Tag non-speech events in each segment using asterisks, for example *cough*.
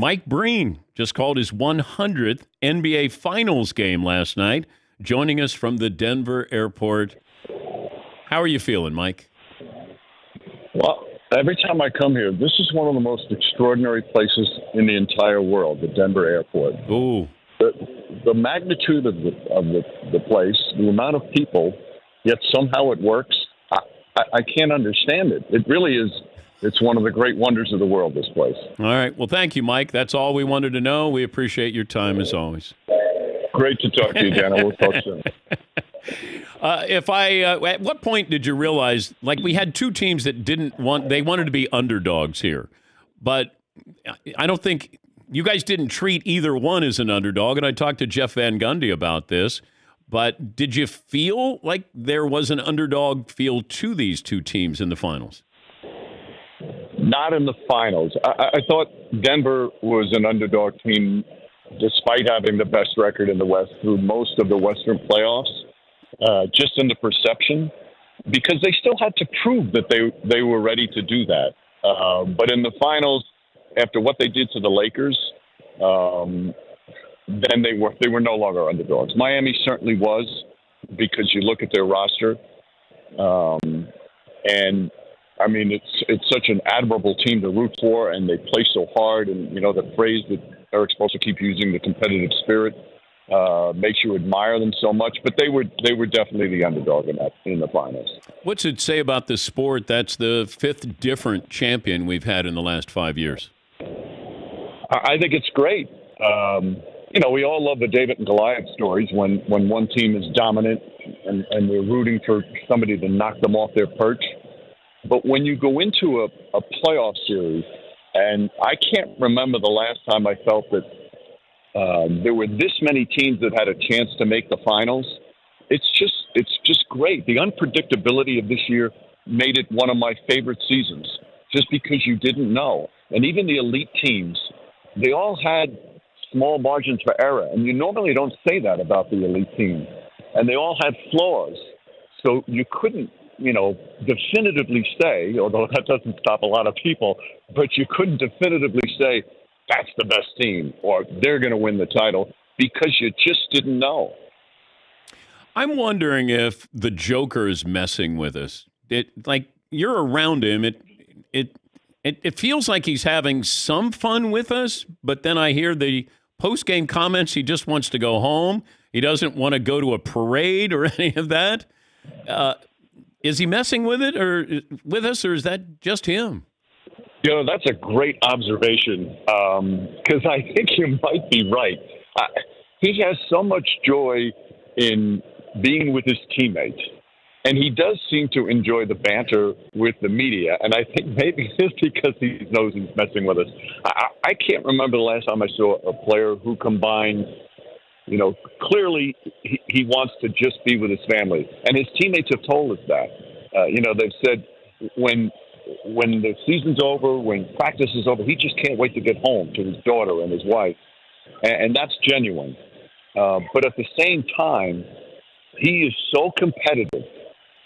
Mike Breen just called his 100th NBA Finals game last night, joining us from the Denver airport. How are you feeling, Mike? Well, every time I come here, this is one of the most extraordinary places in the entire world, the Denver airport. Ooh. The, the magnitude of the, of the, the place, the amount of people, yet somehow it works. I, I, I can't understand it. It really is. It's one of the great wonders of the world. This place. All right. Well, thank you, Mike. That's all we wanted to know. We appreciate your time as always. Great to talk to you, Dana. We'll talk soon. *laughs* Uh, if I, uh, at what point did you realize, like we had two teams that didn't want, they wanted to be underdogs here, but I don't think you guys didn't treat either one as an underdog. And I talked to Jeff Van Gundy about this, but did you feel like there was an underdog feel to these two teams in the finals? Not in the finals. I, I thought Denver was an underdog team despite having the best record in the West through most of the Western playoffs uh, just in the perception, because they still had to prove that they they were ready to do that. Uh, but in the finals, after what they did to the Lakers, um, then they were they were no longer underdogs. Miami certainly was, because you look at their roster, um, and I mean it's it's such an admirable team to root for, and they play so hard, and you know the phrase that Eric's supposed to keep using, the competitive spirit uh, makes you admire them so much. But they were they were definitely the underdog in that in the finals. What's it say about the sport? That's the fifth different champion we've had in the last five years. I think it's great. Um, you know, we all love the David and Goliath stories when when one team is dominant and, and we're rooting for somebody to knock them off their perch. But when you go into a, a playoff series, and I can't remember the last time I felt that um, there were this many teams that had a chance to make the finals. It's just it's just great. The unpredictability of this year made it one of my favorite seasons, just because you didn't know. And even the elite teams, they all had small margins for error, and you normally don't say that about the elite teams. And they all had flaws, so you couldn't you know, definitively say, although that doesn't stop a lot of people, but you couldn't definitively say that's the best team or they're going to win the title because you just didn't know. I'm wondering if the Joker is messing with us. It like you're around him. It it it, it feels like he's having some fun with us, but then I hear the post game comments. He just wants to go home. He doesn't want to go to a parade or *laughs* any of that. Uh, is he messing with it or with us, or is that just him? You know, that's a great observation because um, I think you might be right. Uh, he has so much joy in being with his teammates. And he does seem to enjoy the banter with the media. And I think maybe *laughs* it's because he knows he's messing with us. I, I can't remember the last time I saw a player who combined, you know, clearly he, he wants to just be with his family. And his teammates have told us that. Uh, you know, they've said when when the season's over, when practice is over, he just can't wait to get home to his daughter and his wife, and, and that's genuine. Uh, but at the same time, he is so competitive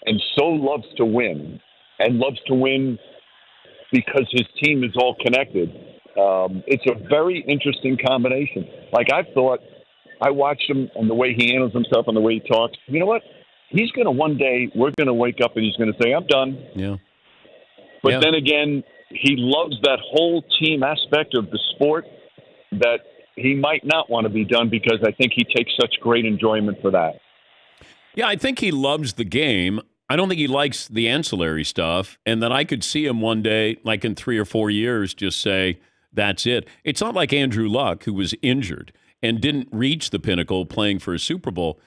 and so loves to win, and loves to win because his team is all connected. Um, it's a very interesting combination. Like I thought, I watched him and the way he handles himself and the way he talks. You know what? He's going to one day. We're going to wake up and he's going to say, "I'm done." Yeah. But Yeah. then again, he loves that whole team aspect of the sport that he might not want to be done because I think he takes such great enjoyment for that. Yeah, I think he loves the game. I don't think he likes the ancillary stuff. And then I could see him one day, like in three or four years, just say, that's it. It's not like Andrew Luck, who was injured and didn't reach the pinnacle playing for a Super Bowl.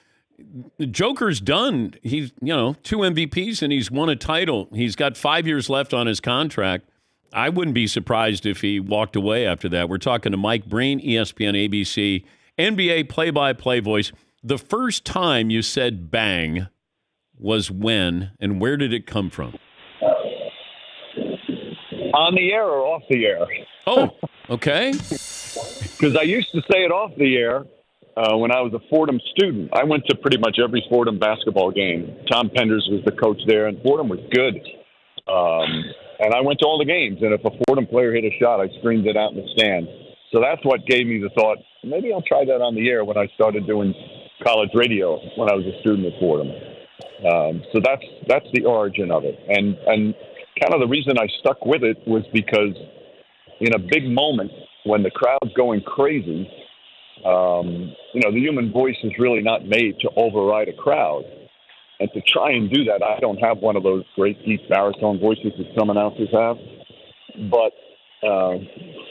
Joker's done. He's, you know, two MVPs and he's won a title. He's got five years left on his contract. I wouldn't be surprised if he walked away after that. We're talking to Mike Breen, ESPN, ABC, NBA play by play voice. The first time you said bang was when and where did it come from? On the air or off the air? Oh, okay. Because I used to say it off the air uh, when I was a Fordham student. I went to pretty much every Fordham basketball game. Tom Penders was the coach there, and Fordham was good. Um, and I went to all the games. And if a Fordham player hit a shot, I screamed it out in the stands. So that's what gave me the thought. Maybe I'll try that on the air when I started doing college radio when I was a student at Fordham. Um, so that's that's the origin of it, and and kind of the reason I stuck with it was because in a big moment when the crowd's going crazy, um, you know, the human voice is really not made to override a crowd. And to try and do that, I don't have one of those great deep baritone voices that some announcers have. But uh,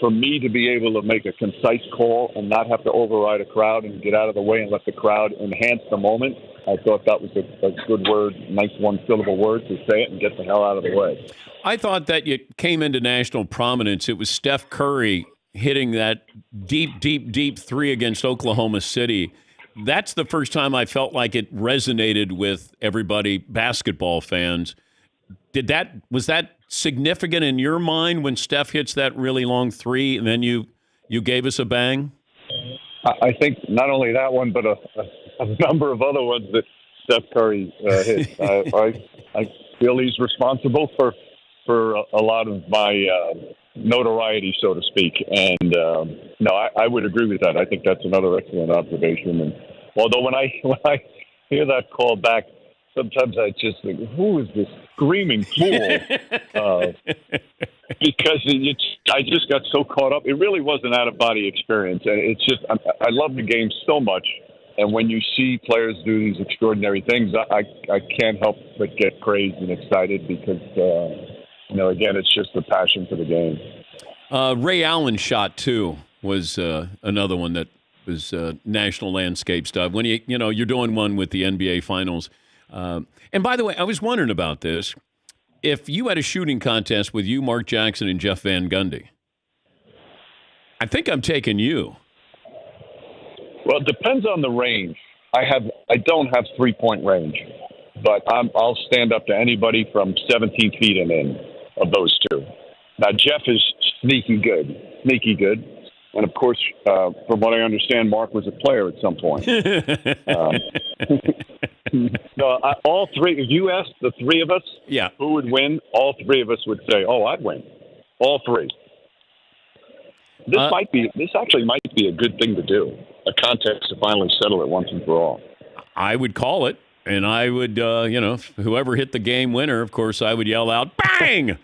for me to be able to make a concise call and not have to override a crowd and get out of the way and let the crowd enhance the moment, I thought that was a, a good word, nice one syllable word to say it and get the hell out of the way. I thought that you came into national prominence. It was Steph Curry hitting that deep, deep, deep three against Oklahoma City. That's the first time I felt like it resonated with everybody, basketball fans. Did that was that significant in your mind when Steph hits that really long three, and then you you gave us a bang? I think not only that one, but a, a number of other ones that Steph Curry uh, hit. *laughs* I, I, I feel he's responsible for for a, lot of my uh, notoriety, so to speak. And um, no, I, I would agree with that. I think that's another excellent observation. And although when I *laughs* when I hear that call back, sometimes I just think, who is this screaming fool? *laughs* uh, because it, I just got so caught up. It really was an out of body experience, and it's just I, I love the game so much. And when you see players do these extraordinary things, I I, I can't help but get crazed and excited because uh, you know again it's just the passion for the game. Uh, Ray Allen shot too was uh, another one that was uh, national landscape stuff. When you you know you're doing one with the NBA Finals uh, and by the way, I was wondering about this. If you had a shooting contest with you, Mark Jackson, and Jeff Van Gundy, I think I'm taking you. Well, it depends on the range. I have I don't have three point range, but I'm, I'll stand up to anybody from 17 feet and in of those two. Now Jeff is sneaky good, sneaky good, and of course, uh, from what I understand, Mark was a player at some point. um, *laughs* *laughs* no, I, all three. If you asked the three of us, yeah, who would win? All three of us would say, "Oh, I'd win." All three. This uh, might be. This actually might be a good thing to do. A contest to finally settle it once and for all. I would call it, and I would, uh, you know, whoever hit the game winner, of course, I would yell out, "Bang!"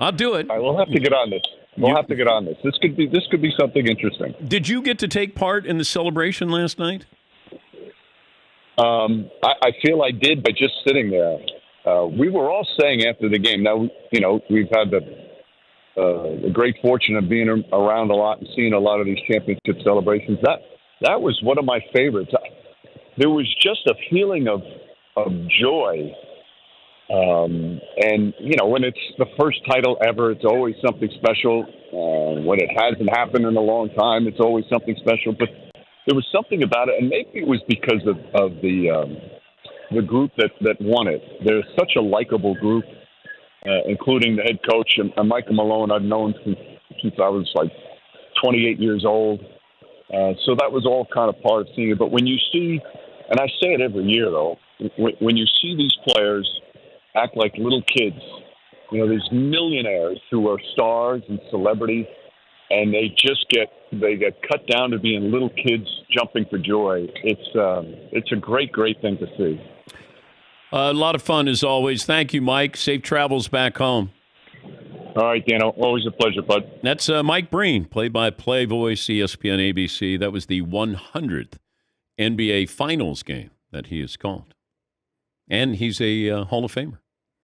I'll do it. I will have to get on this. We'll you, have to get on this. This could be this could be something interesting. Did you get to take part in the celebration last night? Um, I, I feel I did by just sitting there. Uh, we were all saying after the game. Now, you know, we've had the, uh, the great fortune of being around a lot and seeing a lot of these championship celebrations. That that was one of my favorites. There was just a feeling of of joy, um, and you know, when it's the first title ever, it's always something special. Uh, when it hasn't happened in a long time, it's always something special. But there was something about it, and maybe it was because of, of the um, the group that that won it. They're such a likable group, uh, including the head coach and, and Michael Malone. I've known since since I was like 28 years old. Uh, so that was all kind of part of seeing it. But when you see, and I say it every year though, when, when you see these players act like little kids, you know, these millionaires who are stars and celebrities and they just get they get cut down to being little kids jumping for joy. It's um, it's a great great thing to see. Uh, a lot of fun as always. Thank you, Mike. Safe travels back home. All right, Dan. Always a pleasure, bud. That's uh, Mike Breen, play-by-play voice, ESPN ABC. That was the 100th NBA Finals game that he has called, and he's a uh, Hall of Famer.